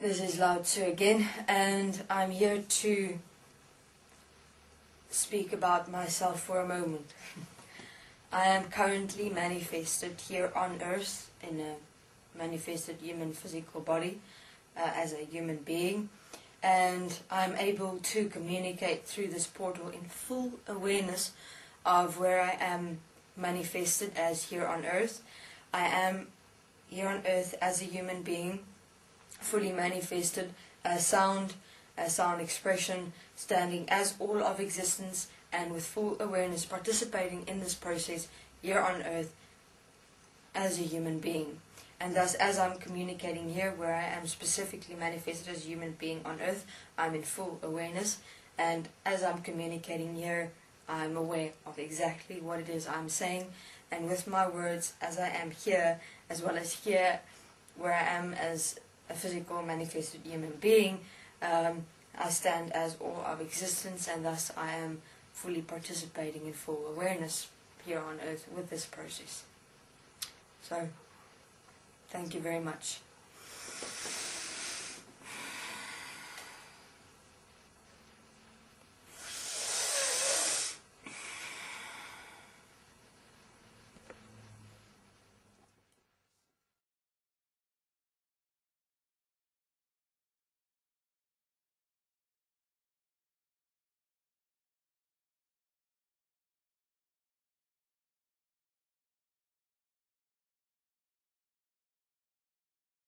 This is Lao Tzu again, and I'm here to speak about myself for a moment. I am currently manifested here on earth in a manifested human physical body uh, as a human being, and I'm able to communicate through this portal in full awareness of where I am manifested as here on earth. I am here on earth as a human being fully manifested as sound, as sound expression, standing as all of existence and with full awareness participating in this process here on earth as a human being. And thus, as I'm communicating here, where I am specifically manifested as a human being on earth, I'm in full awareness. And as I'm communicating here, I'm aware of exactly what it is I'm saying. And with my words, as I am here, as well as here, where I am as a physical manifested human being, um, I stand as all of existence and thus I am fully participating in full awareness here on earth with this process. So, thank you very much.